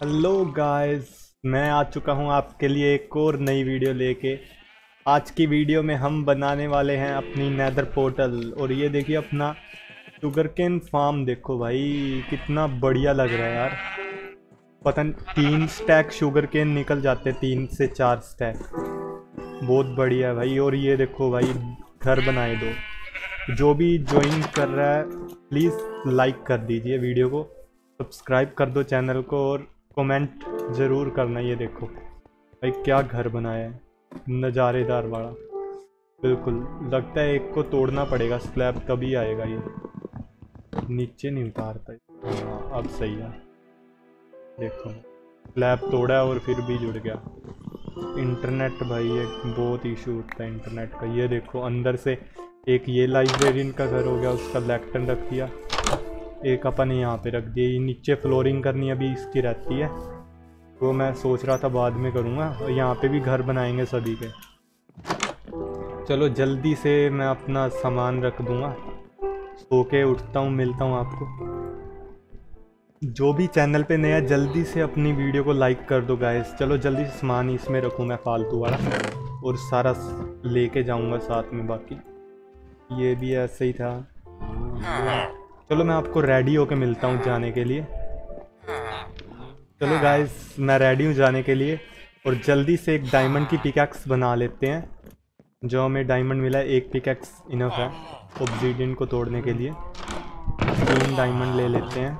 Hello guys मैं आ चुका हूँ आपके लिए एक और नई वीडियो लेके। आज की वीडियो में हम बनाने वाले हैं अपनी नैदर पोर्टल और ये देखिए अपना शुगर केन फार्म देखो भाई, कितना बढ़िया लग रहा है यार। पता तीन स्टैक शुगर केन निकल जाते तीन से चार स्टैक बहुत बढ़िया है भाई, और ये देखो भाई, घर बनाए दो। जो भी ज्वाइन कर रहा है प्लीज़ लाइक कर दीजिए वीडियो को। सब्सक्राइब कर दो चैनल को और कमेंट ज़रूर करना, ये देखो। भाई, क्या घर बनाया है, नज़ारेदार वाला। बिल्कुल, लगता है एक को तोड़ना पड़ेगा स्लैब तभी आएगा ये। नीचे नहीं उतारता हाँ अब सही है। देखो स्लैब तोड़ा और फिर भी जुड़ गया। इंटरनेट भाई एक बहुत इशू होता है इंटरनेट का। ये देखो, अंदर से एक ये लाइब्रेरियन का घर हो गया, उसका लेक्टन रख दिया। एक अपन यहाँ पे रख ये नीचे फ्लोरिंग करनी अभी इसकी रहती है। वो मैं सोच रहा था बाद में करूँगा। और यहाँ पे भी घर बनाएँगे सभी के। चलो जल्दी से मैं अपना सामान रख दूँगा। सो के उठता हूँ, मिलता हूँ आपको। जो भी चैनल पे नया, जल्दी से अपनी वीडियो को लाइक कर दो गाइस चलो जल्दी से सामान इसमें रखूँ मैं फालतू वाला। और सारा लेके जाऊँगा साथ में बाकी। ये भी ऐसे ही था। चलो मैं आपको रेडी होके मिलता हूँ जाने के लिए। चलो गाइस मैं रेडी हूँ जाने के लिए और जल्दी से एक डायमंड की पिकैक्स बना लेते हैं। जो हमें डायमंड मिला है एक पिकैक्स इनफ है ऑब्सीडियन को तोड़ने के लिए। तीन डायमंड ले लेते हैं।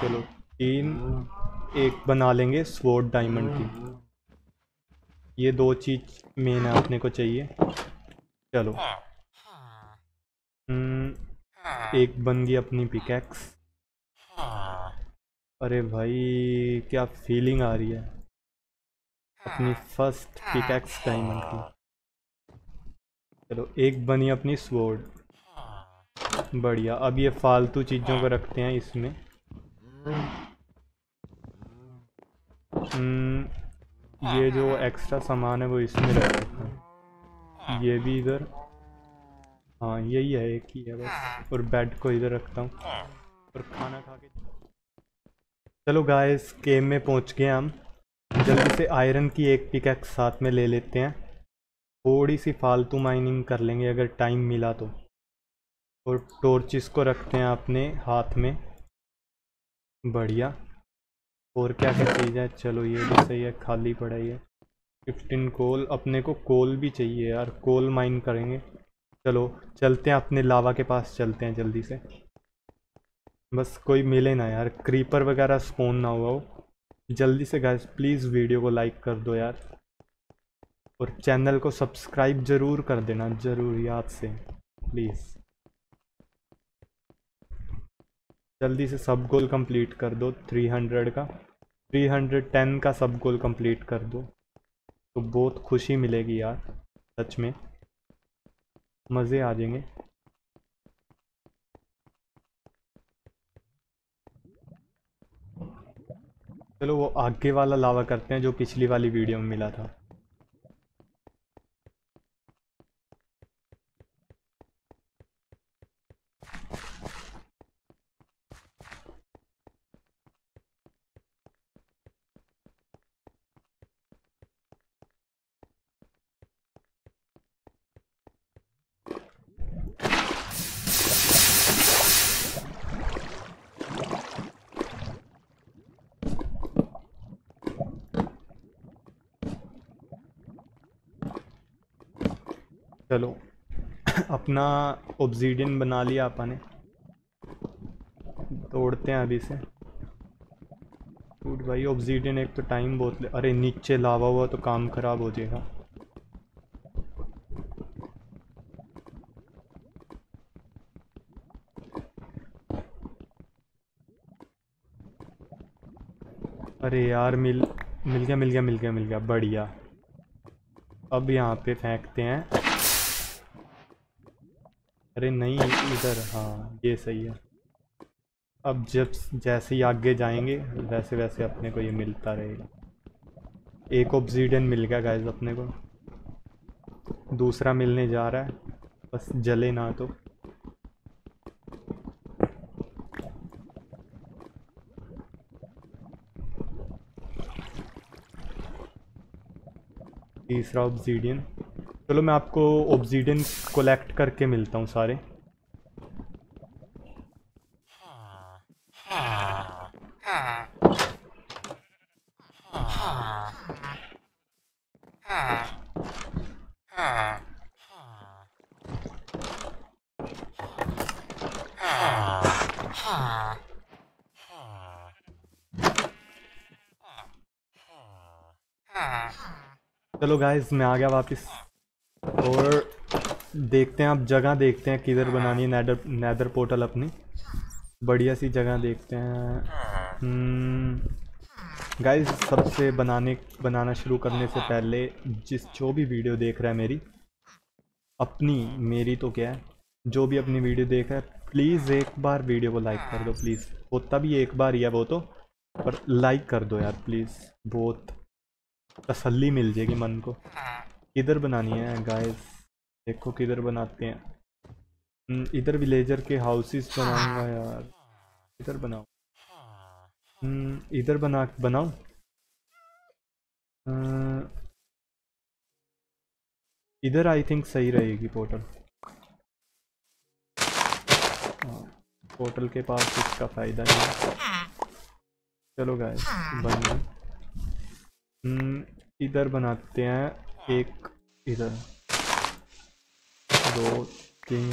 चलो तीन एक बना लेंगे स्वोर्ड डायमंड की। ये दो चीज़ मेन है अपने को चाहिए। चलो। हम्म, एक बन गई अपनी पिकैक्स। अरे भाई क्या फीलिंग आ रही है? अपनी फ़र्स्ट पिकैक्स डायमंड की। चलो एक बनी अपनी स्वोर्ड बढ़िया अब ये फालतू चीज़ों को रखते हैं इसमें। हम्म, ये जो एक्स्ट्रा सामान है वो इसमें रख देते हैं। ये भी इधर। हाँ यही है, एक ही है बस। और बेड को इधर रखता हूँ। और खाना खा के चलो गाइस गेम में पहुँच गए हम। जल्दी से आयरन की एक पिकैक्स साथ में ले लेते हैं। थोड़ी सी फालतू माइनिंग कर लेंगे अगर टाइम मिला तो। और टॉर्चिस को रखते हैं अपने हाथ में। बढ़िया। और क्या क्या चीज़ है? चलो ये भी सही है, खाली पड़ा ही है। फिफ्टीन कोल अपने को कोल भी चाहिए यार कोल माइन करेंगे। चलो, चलते हैं, अपने लावा के पास चलते हैं जल्दी से। बस कोई मिले ना यार क्रीपर वगैरह स्पोन ना हुआ हो। जल्दी से गाइस प्लीज़ वीडियो को लाइक कर दो यार। और चैनल को सब्सक्राइब ज़रूर कर देना ज़रूर याद से प्लीज़ जल्दी से सब गोल कंप्लीट कर दो 300 का। 310 का सब गोल कंप्लीट कर दो। तो बहुत खुशी मिलेगी यार, सच में। मज़े आ जाएँगे। चलो वो आगे वाला लावा करते हैं जो पिछली वाली वीडियो में मिला था। चलो। अपना ऑब्सीडियन बना लिया आपने तोड़ते हैं अभी से। टूट भाई ऑब्सीडियन एक तो टाइम बहुत ले अरे नीचे लावा हुआ तो काम खराब हो जाएगा। अरे यार, मिल मिल गया मिल गया मिल गया मिल गया, बढ़िया। अब यहाँ पे फेंकते हैं। अरे नहीं, इधर हाँ ये सही है। अब जब जैसे ही आगे जाएँगे, वैसे वैसे अपने को ये मिलता रहेगा। एक ऑब्जीडन मिल गया गाइज़ अपने को। दूसरा मिलने जा रहा है, बस जले ना तो। तीसरा ऑब्जीडियन चलो मैं आपको ऑब्जीडियन कलेक्ट करके मिलता हूँ सारे। चलो गाइस मैं आ गया वापस। देखते हैं अब जगह देखते हैं किधर बनानी है नैदर नैदर पोर्टल अपनी। बढ़िया सी जगह देखते हैं। गाइस हम्म, सबसे बनाने बनाना शुरू करने से पहले जिस जो भी वीडियो देख रहा है मेरी अपनी मेरी तो क्या है जो भी अपनी वीडियो देख रहा है प्लीज़ एक बार वीडियो को लाइक कर दो प्लीज़ होता भी एक बार ही है वो तो पर लाइक कर दो यार प्लीज़ बहुत तसल्ली मिल जाएगी मन को। किधर बनानी है गाइस देखो किधर बनाते हैं? हम्म, इधर विलेजर के हाउसेस बनाऊँगा यार। इधर बनाओ हम्म, इधर बना बनाओ इधर आई थिंक सही रहेगी पोर्टल पोर्टल के पास इसका फ़ायदा नहीं चलो गाइस बन हम्म, इधर बनाते हैं एक इधर। दो, तीन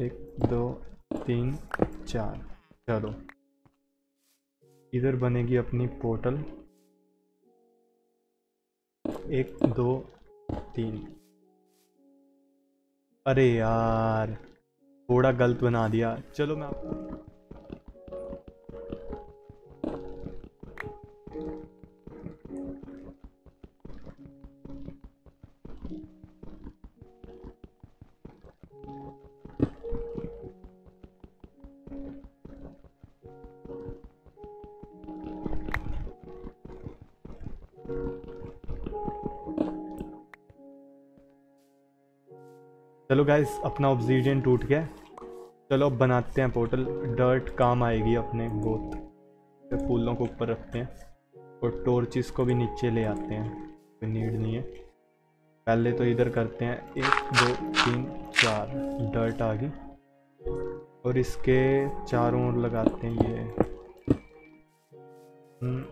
एक, दो, तीन, चार। चलो। इधर बनेगी अपनी पोर्टल। एक, दो, तीन। अरे यार, थोड़ा गलत बना दिया। चलो मैं आपको गाइस अपना ऑब्जीडियन टूट गया। चलो अब बनाते हैं पोर्टल डर्ट काम आएगी अपने बहुत। फूलों को ऊपर रखते हैं। और टोर्चिस को भी नीचे ले आते हैं। कोई नीड नहीं है। पहले तो इधर करते हैं। एक, दो, तीन, चार। डर्ट आ गई। और इसके चारों ओर लगाते हैं ये। हम्म।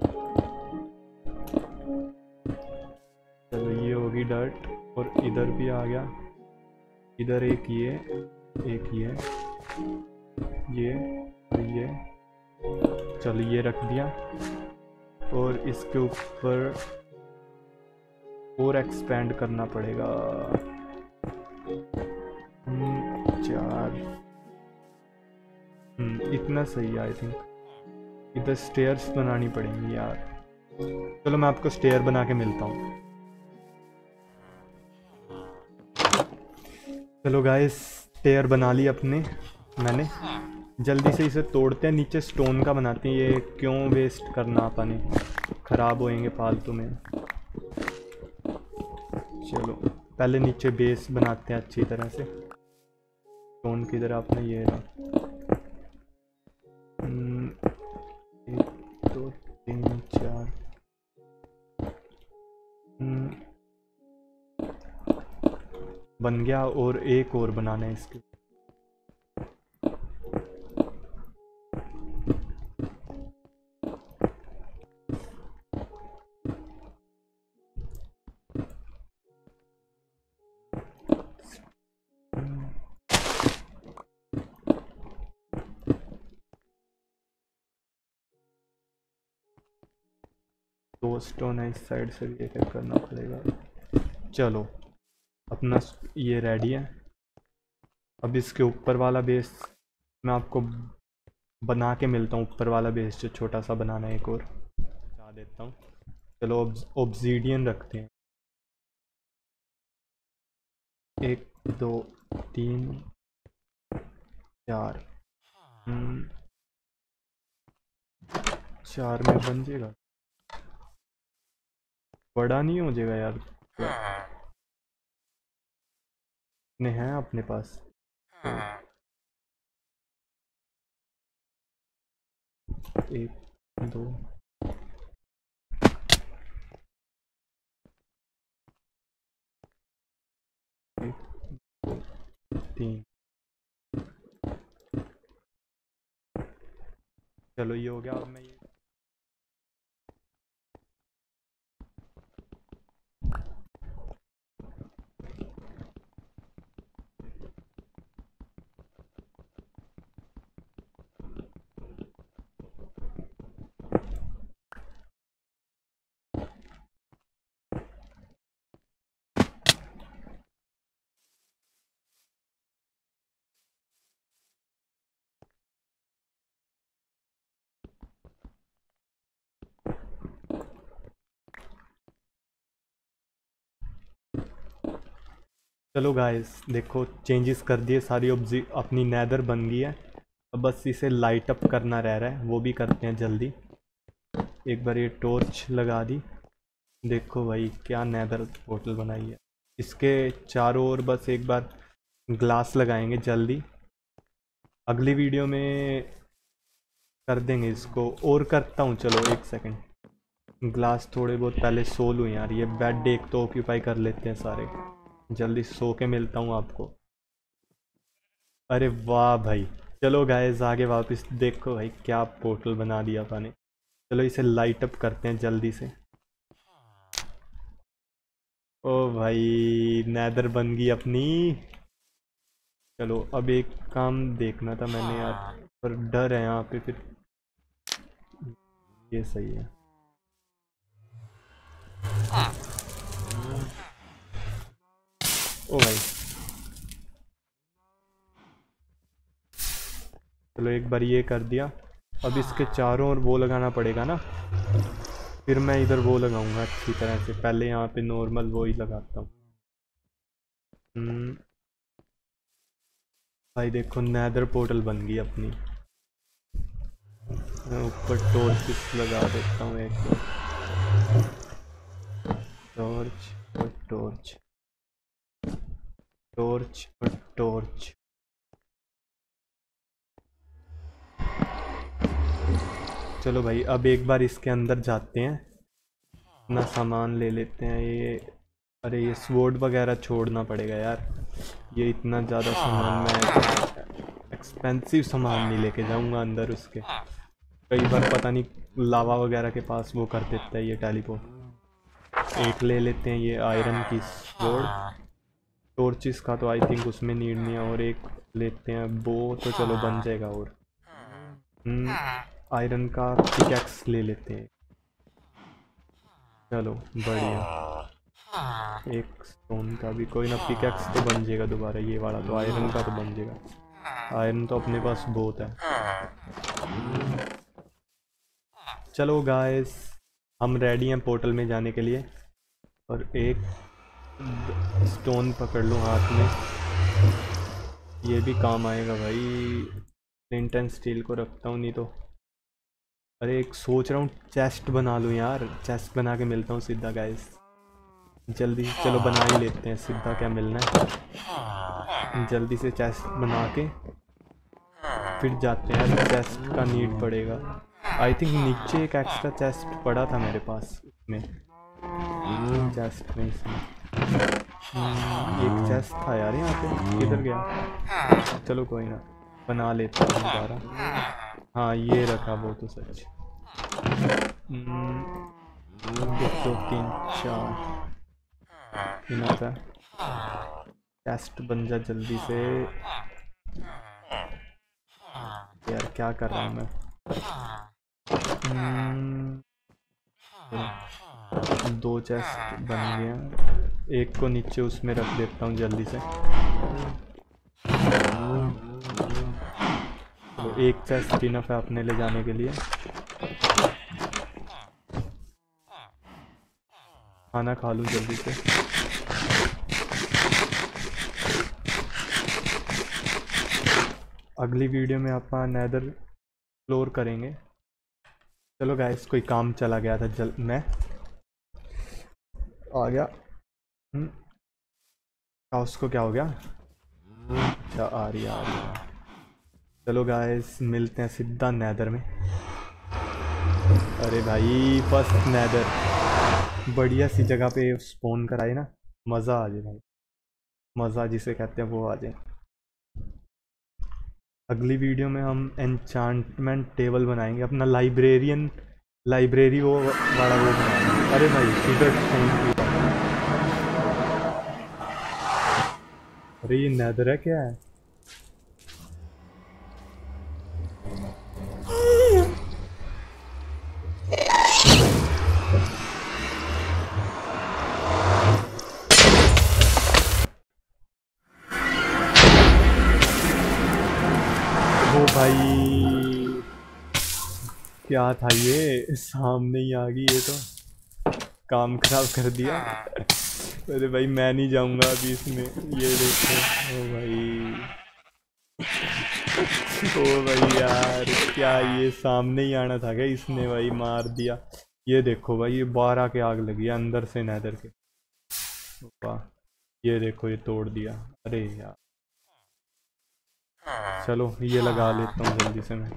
चलो ये होगी डर्ट और इधर भी आ गया। इधर एक ये एक ये ये ये। चलो ये रख दिया। और इसके ऊपर और एक्सपेंड करना पड़ेगा। हम्म, चार। हम्म, इतना सही आई थिंक इधर स्टेयर्स बनानी पड़ेंगी यार। चलो मैं आपको स्टेयर बना के मिलता हूँ। चलो गाइस टेयर बना ली अपने, मैंने। जल्दी से इसे तोड़ते हैं, नीचे स्टोन का बनाते हैं। ये क्यों वेस्ट करना अपने? ख़राब होएँगे फालतू में। चलो, पहले नीचे बेस बनाते हैं अच्छी तरह से। स्टोन की तरह अपने ये रहा। बन गया और एक और बनाना है इसके दो स्टोन है, इस साइड से भी एक करना पड़ेगा। चलो। अपना ये रेडी है। अब इसके ऊपर वाला बेस मैं आपको बना के मिलता हूँ ऊपर वाला बेस जो छोटा सा बनाना है एक और। बता देता हूँ। चलो ऑब्जीडियन रखते हैं। एक दो तीन चार। हम्म, चार में बन जाएगा। बड़ा नहीं हो जाएगा यार। कितने हैं अपने पास। तो हाँ। एक दो। एक दो तीन। चलो ये हो गया अब मैं चलो गाइस देखो चेंजेस कर दिए, सारी ऑब्जी अपनी नैदर बन गई है। अब बस इसे लाइट अप करना रह रहा है, वो भी करते हैं जल्दी। एक बार ये टॉर्च लगा दी। देखो भाई, क्या नैदर पोर्टल बनाई है। इसके चारों ओर बस एक बार ग्लास लगाएँगे जल्दी। अगली वीडियो में कर देंगे इसको। और करता हूँ, चलो, एक सेकंड ग्लास थोड़े बहुत पहले सो लूँ यार, ये बेड एक तो ऑक्यूपाई कर लेते हैं सारे। जल्दी सो के मिलता हूँ आपको। अरे वाह भाई। चलो गाइस आगे वापस देखो भाई क्या पोर्टल बना दिया पाने चलो इसे लाइट अप करते हैं जल्दी से। ओ भाई नैदर बन गई अपनी। चलो अब एक काम देखना था मैंने यार पर डर है यहाँ पे फिर। ये सही है ओ भाई चलो एक बार ये कर दिया। अब इसके चारों ओर वो लगाना पड़ेगा ना। फिर मैं इधर वो लगाऊँगा अच्छी तरह से। पहले यहाँ पे नॉर्मल वो ही लगाता हूँ। हम्म। भाई देखो नैदर पोर्टल बन गई अपनी। मैं ऊपर टॉर्च लगा देता हूँ एक। टॉर्च और टॉर्च टॉर्च और टॉर्च चलो भाई, अब एक बार इसके अंदर जाते हैं। अपना सामान ले लेते हैं। ये, अरे ये स्वोर्ड वगैरह छोड़ना पड़ेगा यार। ये इतना ज़्यादा सामान मैं एक्सपेंसिव सामान नहीं लेके जाऊँगा अंदर उसके। कई बार पता नहीं लावा वगैरह के पास वो कर देता है ये टेलीपोर्ट एक ले लेते हैं ये आयरन की स्वोर्ड टॉर्चिस का तो आई थिंक उसमें नीड नहीं है और एक लेते हैं। वो तो चलो बन जाएगा और। आयरन का पिकैक्स ले लेते हैं। चलो, बढ़िया। एक स्टोन का भी कोई ना, पिकैक्स तो बन जाएगा दोबारा, ये वाला तो आयरन का तो बन जाएगा। आयरन तो अपने पास बहुत है। चलो गाइस हम रेडी हैं पोर्टल में जाने के लिए। और एक स्टोन पकड़ लूँ हाथ में। ये भी काम आएगा भाई। फ्लिंट एंड स्टील को रखता हूँ, नहीं तो अरे एक सोच रहा हूँ चेस्ट बना लूँ यार। चेस्ट बना के मिलता हूँ सीधा गाइस जल्दी से चलो बना ही लेते हैं, सीधा क्या मिलना है। जल्दी से चेस्ट बना के फिर जाते हैं। चेस्ट का नीड पड़ेगा। आई थिंक नीचे एक एक्स्ट्रा चेस्ट पड़ा था मेरे पास में। चेस्ट में इसमें एक चेस्ट था यार यहाँ पे। किधर गया? चलो कोई ना, बना लेता हूँ दोबारा। हाँ ये रखा वो तो सच। दो तीन चार। टेस्ट बन जा जल्दी से। यार, क्या कर रहा हूँ मैं? दो चेस्ट बन गया एक को नीचे उसमें रख देता हूँ जल्दी से। एक चेस्ट इनफ है अपने ले जाने के लिए। खाना खा लूँ जल्दी से। अगली वीडियो में आप नैदर फ्लोर करेंगे। चलो गाइस कोई काम चला गया था जल मैं। आ गया। हम्म। उसको क्या हो गया? अच्छा आ रही आ रही चलो गाइस मिलते हैं सीधा नैदर में। अरे भाई फ़र्स्ट नैदर। बढ़िया सी जगह पे स्पोन कराए ना। मज़ा आ जाए भाई। मज़ा जिसे कहते हैं वो आ जाए। अगली वीडियो में हम एन्चांटमेंट टेबल बनाएँगे। अपना लाइब्रेरियन लाइब्रेरी वो वाला वो अरे भाई सीधर अरे ये नैदर है क्या? है भाई। क्या था ये? सामने ही आ गई ये तो। काम खराब कर दिया। अरे भाई, मैं नहीं जाऊँगा अभी इसमें। ये देखो। ओ भाई। ओ भाई यार, क्या ये सामने ही आना था क्या? इसने भाई मार दिया। ये देखो भाई, ये बारह के आग लगी अंदर से, नैदर के। वाह, ये देखो, ये तोड़ दिया। अरे यार। चलो ये लगा लेता हूँ जल्दी से मैं।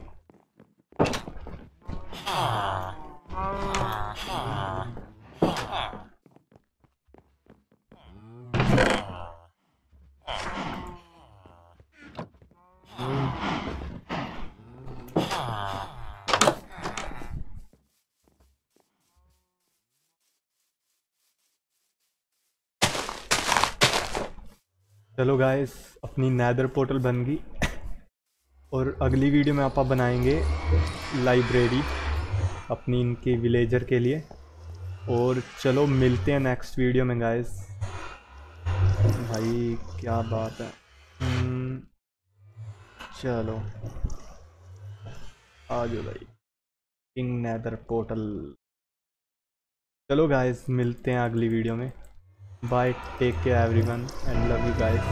चलो गाइस अपनी नैदर पोर्टल बन गई। और अगली वीडियो में आप बनाएँगे लाइब्रेरी अपनी इनके विलेजर के लिए। और चलो मिलते हैं नेक्स्ट वीडियो में गाइस भाई क्या बात है। हम्म, चलो। आ जाओ भाई। किंग नैदर पोर्टल चलो गाइस मिलते हैं अगली वीडियो में। Bye take care everyone and love you guys